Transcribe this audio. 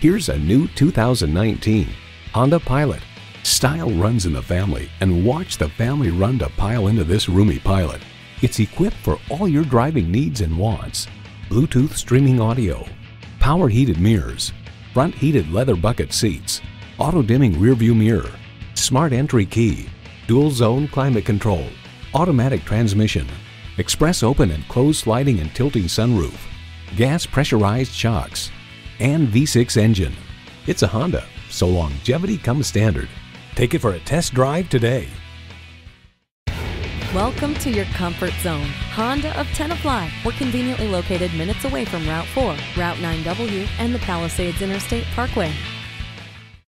Here's a new 2019 Honda Pilot. Style runs in the family and watch the family run to pile into this roomy Pilot. It's equipped for all your driving needs and wants. Bluetooth streaming audio, power heated mirrors, front heated leather bucket seats, auto dimming rearview mirror, smart entry key, dual zone climate control, automatic transmission, express open and close sliding and tilting sunroof, gas pressurized shocks, and V6 engine. It's a Honda, so longevity comes standard. Take it for a test drive today. Welcome to your comfort zone. Honda of Tenafly. We're conveniently located minutes away from Route 4, Route 9W, and the Palisades Interstate Parkway.